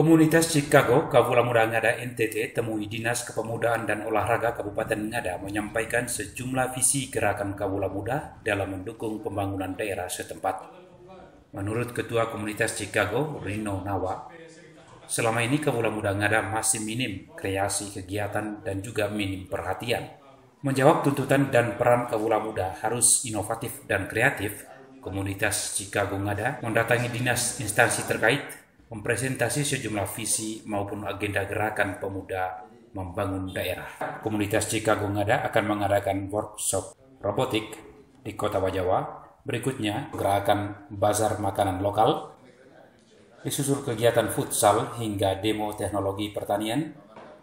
Komunitas Chicago, Kavula Muda Ngada NTT, temui Dinas Kepemudaan dan Olahraga Kabupaten Ngada menyampaikan sejumlah visi gerakan Kavula Muda dalam mendukung pembangunan daerah setempat. Menurut Ketua Komunitas Chicago, Rino Nawa, selama ini Kavula Muda Ngada masih minim kreasi kegiatan dan juga minim perhatian. Menjawab tuntutan dan peran Kavula Muda harus inovatif dan kreatif, Komunitas Chicago Ngada mendatangi dinas instansi terkait mempresentasi sejumlah visi maupun agenda gerakan pemuda membangun daerah. Komunitas Chicago Ngada akan mengadakan workshop robotik di Kota Wajawa. Berikutnya, gerakan bazar makanan lokal, disusul kegiatan futsal hingga demo teknologi pertanian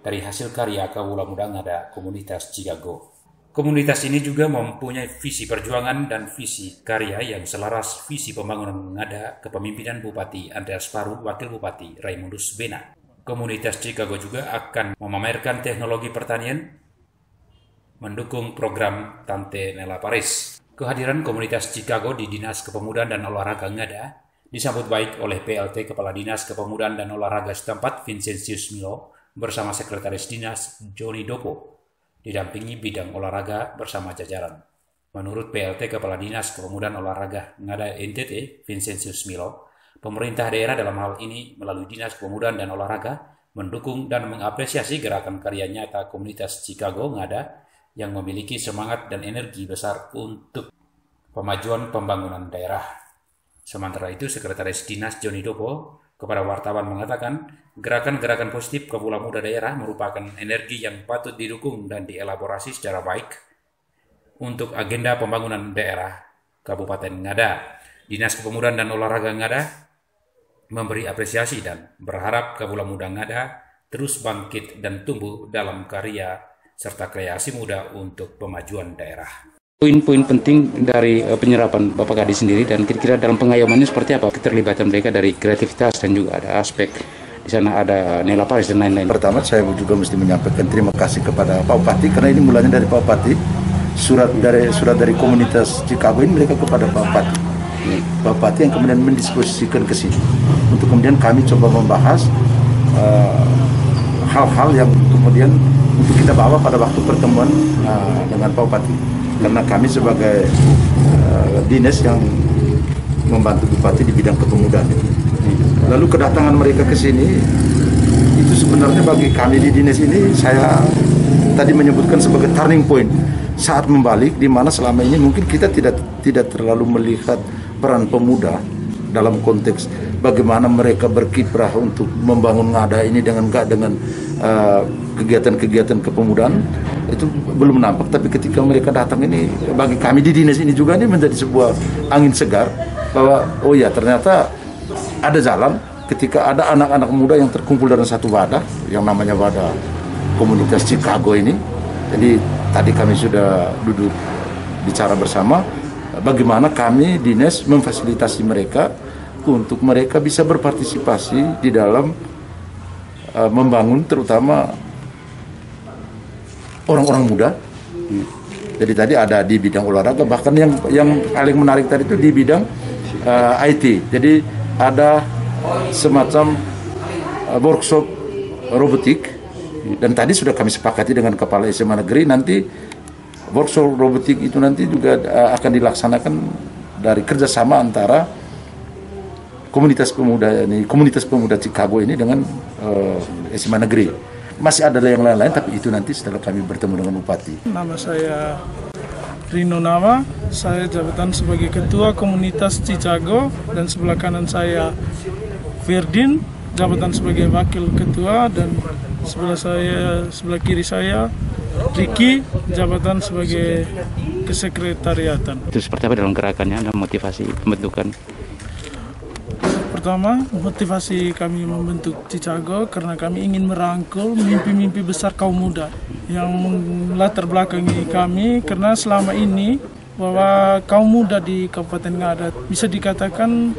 dari hasil karya Kawula Muda Ngada Komunitas Chicago. Komunitas ini juga mempunyai visi perjuangan dan visi karya yang selaras visi pembangunan ngada kepemimpinan Bupati Andreas Paru, Wakil Bupati Raimundus Bena. Komunitas Chicago juga akan memamerkan teknologi pertanian mendukung program Tante Nela Paris. Kehadiran komunitas Chicago di Dinas Kepemudaan dan Olahraga Ngada disambut baik oleh PLT Kepala Dinas Kepemudaan dan Olahraga setempat Vincentius Milo bersama Sekretaris Dinas Joni Dopo didampingi bidang olahraga bersama jajaran. Menurut PLT Kepala Dinas Kepemudaan Olahraga Ngada NTT, Vincentius Milo, pemerintah daerah dalam hal ini melalui Dinas Kepemudaan dan Olahraga mendukung dan mengapresiasi gerakan karya nyata komunitas Chicago Ngada yang memiliki semangat dan energi besar untuk pemajuan pembangunan daerah. Sementara itu, Sekretaris Dinas Joni Dopo kepada wartawan mengatakan gerakan-gerakan positif Kepulauan Muda Daerah merupakan energi yang patut didukung dan dielaborasi secara baik untuk agenda pembangunan daerah Kabupaten Ngada. Dinas Kepemudaan dan Olahraga Ngada memberi apresiasi dan berharap Kepulauan Muda Ngada terus bangkit dan tumbuh dalam karya serta kreasi muda untuk pemajuan daerah. Poin-poin penting dari uh, penyerapan Bapak Kadi sendiri dan kira-kira dalam pengayomannya seperti apa keterlibatan mereka dari kreativitas dan juga ada aspek di sana ada Nela Paris dan lain-lain. Pertama saya juga mesti menyampaikan terima kasih kepada Pak Bupati karena ini mulanya dari Pak Bupati surat dari surat dari komunitas Chicago ini mereka kepada Pak Bupati. Pak Bupati yang kemudian mendisposisikan ke sini untuk kemudian kami coba membahas uh, hal-hal uh, yang kemudian untuk kita bawa pada waktu pertemuan uh, dengan Pak Bupati karena kami sebagai uh, dinas yang membantu bupati di bidang kepemudaan itu. Lalu kedatangan mereka ke sini itu sebenarnya bagi kami di dinas ini saya tadi menyebutkan sebagai turning point saat membalik di mana selama ini mungkin kita tidak tidak terlalu melihat peran pemuda dalam konteks bagaimana mereka berkiprah untuk membangun ngada ini dengan dengan uh, kegiatan-kegiatan kepemudaan itu belum nampak tapi ketika mereka datang ini bagi kami di dinas ini juga ini menjadi sebuah angin segar bahwa oh ya ternyata ada jalan ketika ada anak-anak muda yang terkumpul dalam satu wadah yang namanya wadah komunitas Chicago ini. Jadi tadi kami sudah duduk bicara bersama bagaimana kami dinas memfasilitasi mereka untuk mereka bisa berpartisipasi di dalam uh, membangun terutama orang-orang muda. Jadi tadi ada di bidang olahraga, bahkan yang yang paling menarik tadi itu di bidang uh, eh, IT. Jadi ada semacam uh, workshop robotik dan tadi sudah kami sepakati dengan kepala SMA negeri nanti workshop robotik itu nanti juga uh, akan dilaksanakan dari kerjasama antara komunitas pemuda ini komunitas pemuda Chicago ini dengan uh, SMA negeri masih ada yang lain-lain tapi itu nanti setelah kami bertemu dengan bupati. Nama saya Rino Nama, saya jabatan sebagai ketua komunitas Cicago dan sebelah kanan saya Ferdin, jabatan sebagai wakil ketua dan sebelah saya sebelah kiri saya Riki, jabatan sebagai kesekretariatan. Itu seperti apa dalam gerakannya dan motivasi pembentukan? Pertama, motivasi kami membentuk Cicago karena kami ingin merangkul mimpi-mimpi besar kaum muda yang melatar belakangi kami karena selama ini bahwa kaum muda di Kabupaten Ngadat bisa dikatakan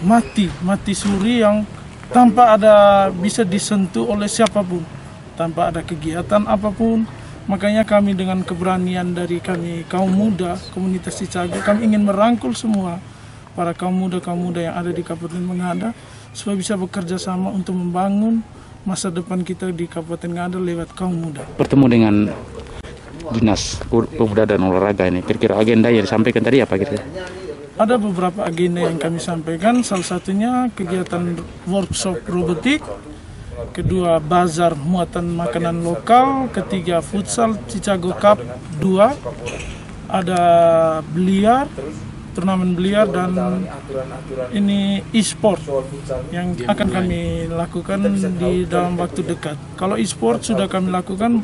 mati, mati suri yang tanpa ada bisa disentuh oleh siapa pun, tanpa ada kegiatan apa pun. Makanya kami dengan keberanian dari kami kaum muda komunitas Cicago, kami ingin merangkul semua para kaum muda kaum muda yang ada di Kabupaten Mengada supaya bisa bekerja sama untuk membangun masa depan kita di Kabupaten Ngada lewat kaum muda. Bertemu dengan dinas pemuda dan olahraga ini, kira-kira agenda yang disampaikan tadi apa kira-kira? Ada beberapa agenda yang kami sampaikan, salah satunya kegiatan workshop robotik, kedua bazar muatan makanan lokal, ketiga futsal Chicago Cup 2, ada biliar, turnamen biliar dan ini e-sport yang akan kami lakukan di dalam waktu dekat. Kalau e-sport sudah kami lakukan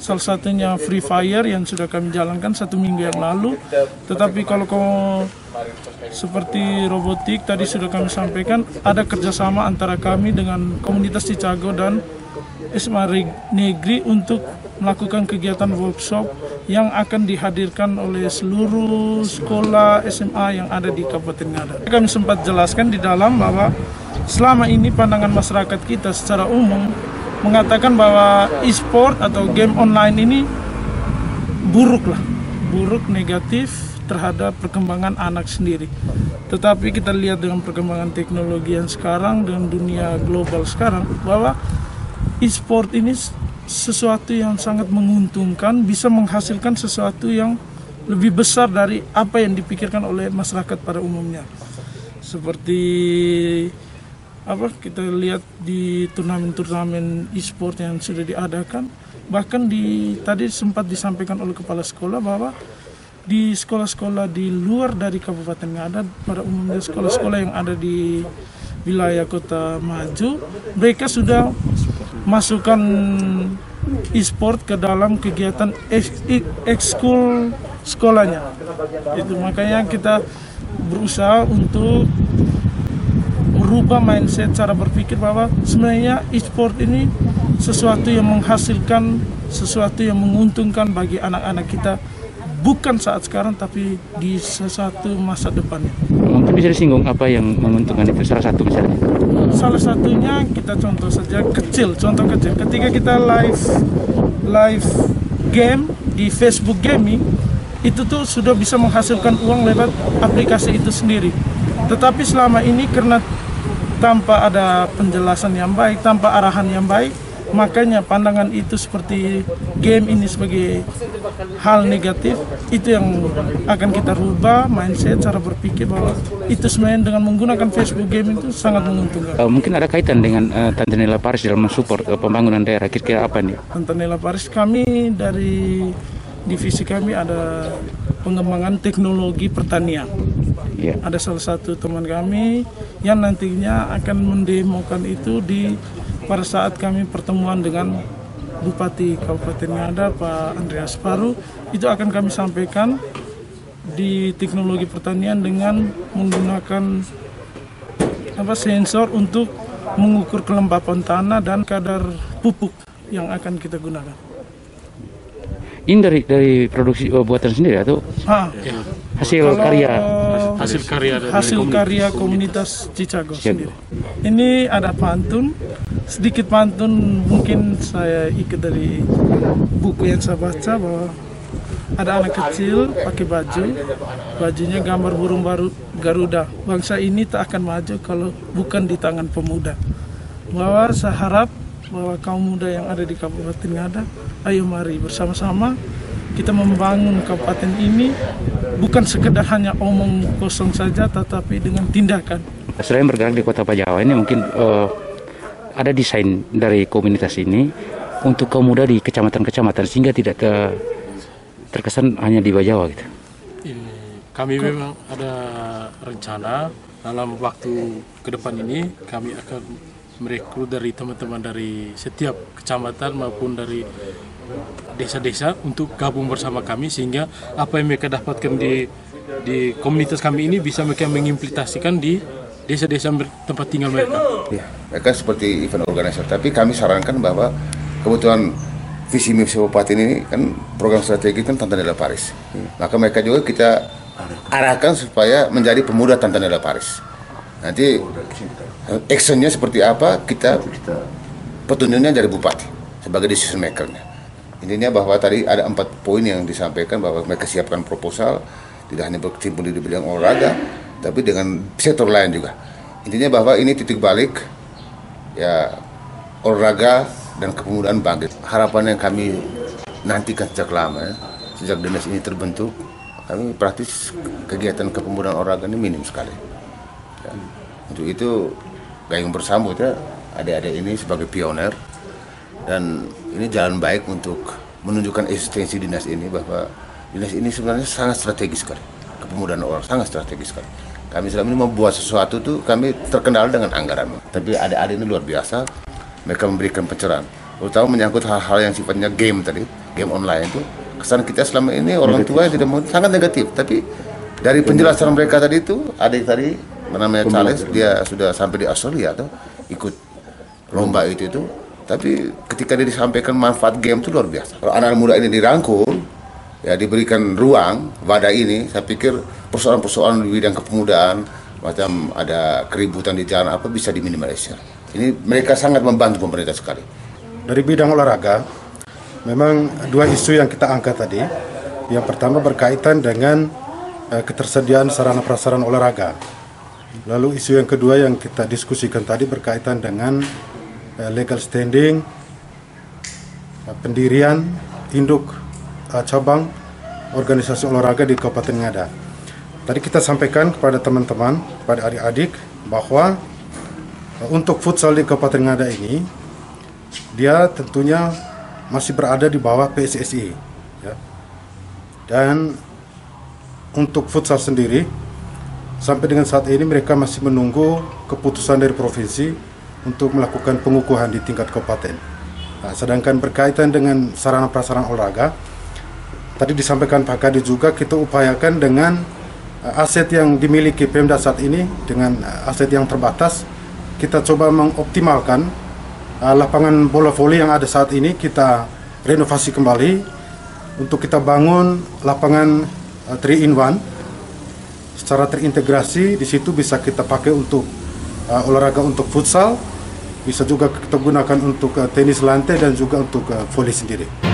salah satunya Free Fire yang sudah kami jalankan satu minggu yang lalu. Tetapi kalau kau seperti robotik tadi sudah kami sampaikan ada kerjasama antara kami dengan komunitas Cicago dan SMA Negeri untuk melakukan kegiatan workshop yang akan dihadirkan oleh seluruh sekolah SMA yang ada di Kabupaten Ngada. Kami sempat jelaskan di dalam bahwa selama ini pandangan masyarakat kita secara umum mengatakan bahwa e-sport atau game online ini buruk lah, buruk negatif terhadap perkembangan anak sendiri. Tetapi kita lihat dengan perkembangan teknologi yang sekarang dengan dunia global sekarang bahwa e-sport ini sesuatu yang sangat menguntungkan, bisa menghasilkan sesuatu yang lebih besar dari apa yang dipikirkan oleh masyarakat pada umumnya. Seperti apa kita lihat di turnamen-turnamen e-sport yang sudah diadakan, bahkan di tadi sempat disampaikan oleh kepala sekolah bahwa di sekolah-sekolah di luar dari Kabupaten Ngada, pada umumnya sekolah-sekolah yang ada di wilayah Kota Maju, mereka sudah masukkan e-sport ke dalam kegiatan ekskul sekolahnya. Itu makanya kita berusaha untuk merubah mindset cara berpikir bahwa sebenarnya e-sport ini sesuatu yang menghasilkan sesuatu yang menguntungkan bagi anak-anak kita bukan saat sekarang tapi di sesuatu masa depannya. Mungkin bisa disinggung apa yang menguntungkan itu salah satu misalnya. Salah satunya kita contoh saja kecil, contoh kecil. Ketika kita live live game di Facebook Gaming itu tuh sudah bisa menghasilkan uang lewat aplikasi itu sendiri. Tetapi selama ini karena tanpa ada penjelasan yang baik, tanpa arahan yang baik, Makanya pandangan itu seperti game ini sebagai hal negatif itu yang akan kita rubah mindset cara berpikir bahwa itu sebenarnya dengan menggunakan Facebook game itu sangat menguntungkan. Uh, mungkin ada kaitan dengan uh, Tante Nela Paris dalam mensupport uh, pembangunan daerah. Kira-kira apa nih? Tante Nela Paris kami dari divisi kami ada pengembangan teknologi pertanian. Yeah. Ada salah satu teman kami yang nantinya akan mendemokan itu di pada saat kami pertemuan dengan Bupati Kabupaten Ngada Pak Andreas Paru itu akan kami sampaikan di teknologi pertanian dengan menggunakan apa sensor untuk mengukur kelembapan tanah dan kadar pupuk yang akan kita gunakan. Ini dari dari produksi oh, buatan sendiri atau ha, ya. hasil Kalau, karya hasil karya dari hasil komunitas. karya komunitas Cicago sendiri. Ini ada pantun sedikit pantun mungkin saya ikut dari buku yang saya baca bahwa ada anak kecil pakai baju bajunya gambar burung baru Garuda. Bangsa ini tak akan maju kalau bukan di tangan pemuda. Bahwa saya harap bahwa kaum muda yang ada di Kabupaten Ngada ayo mari bersama-sama kita membangun kabupaten ini. Bukan sekedar hanya omong kosong saja tetapi dengan tindakan. Selain bergerak di kota Pajawa ini mungkin uh, ada desain dari komunitas ini untuk kaum muda di kecamatan-kecamatan sehingga tidak ke, terkesan hanya di Bajawa gitu. Ini, kami memang ada rencana dalam waktu ke depan ini kami akan merekrut dari teman-teman dari setiap kecamatan maupun dari desa-desa untuk gabung bersama kami sehingga apa yang mereka dapatkan di di komunitas kami ini bisa mereka mengimplementasikan di desa-desa tempat tinggal mereka. Ya, mereka seperti event organizer. Tapi kami sarankan bahwa kebutuhan visi misi bupati ini kan program strategi kan Tantanela Paris. Maka mereka juga kita arahkan supaya menjadi pemuda Tantanela Paris. Nanti actionnya seperti apa kita petunjuknya dari bupati sebagai decision makernya. Intinya bahwa tadi ada empat poin yang disampaikan bahwa mereka siapkan proposal tidak hanya berkecimpung di bidang olahraga, tapi dengan sektor lain juga. Intinya bahwa ini titik balik ya olahraga dan kepemudaan bangkit. Harapan yang kami nantikan sejak lama ya, sejak dinas ini terbentuk, kami praktis kegiatan kepemudaan olahraga ini minim sekali. Ya. Untuk itu gayung bersambut ya adik-adik ini sebagai pioner dan ini jalan baik untuk menunjukkan eksistensi dinas ini bahwa dinas ini sebenarnya sangat strategis sekali kepemudaan orang sangat strategis sekali kami selama ini membuat sesuatu tuh kami terkenal dengan anggaran. Tapi adik-adik ini luar biasa mereka memberikan pencerahan. Terutama menyangkut hal-hal yang sifatnya game tadi game online itu. Kesan kita selama ini orang tua yang tidak mau sangat negatif. Tapi dari penjelasan mereka tadi itu adik tadi namanya Charles dia sudah sampai di Australia tuh ikut lomba itu itu. Tapi ketika dia disampaikan manfaat game itu luar biasa. Kalau anak muda ini dirangkul ya diberikan ruang wadah ini saya pikir persoalan-persoalan di bidang kepemudaan macam ada keributan di jalan apa bisa diminimalisir. Ini mereka sangat membantu pemerintah sekali. Dari bidang olahraga memang dua isu yang kita angkat tadi. Yang pertama berkaitan dengan eh, ketersediaan sarana prasarana olahraga. Lalu isu yang kedua yang kita diskusikan tadi berkaitan dengan Eh, legal standing, eh, pendirian induk eh, cabang organisasi olahraga di Kabupaten Ngada. Tadi kita sampaikan kepada teman-teman, kepada adik-adik bahwa untuk futsal di Kabupaten Ngada ini dia tentunya masih berada di bawah PSSI. Ya. Dan untuk futsal sendiri sampai dengan saat ini mereka masih menunggu keputusan dari provinsi untuk melakukan pengukuhan di tingkat kabupaten. Nah, sedangkan berkaitan dengan sarana prasarana olahraga, tadi disampaikan Pak Kadi juga kita upayakan dengan uh, aset yang dimiliki Pemda saat ini dengan uh, aset yang terbatas, kita coba mengoptimalkan uh, lapangan bola voli yang ada saat ini kita renovasi kembali untuk kita bangun lapangan 3 in 1 secara terintegrasi di situ bisa kita pakai untuk uh, olahraga untuk futsal, bisa juga kita gunakan untuk uh, tenis lantai dan juga untuk uh, volley sendiri.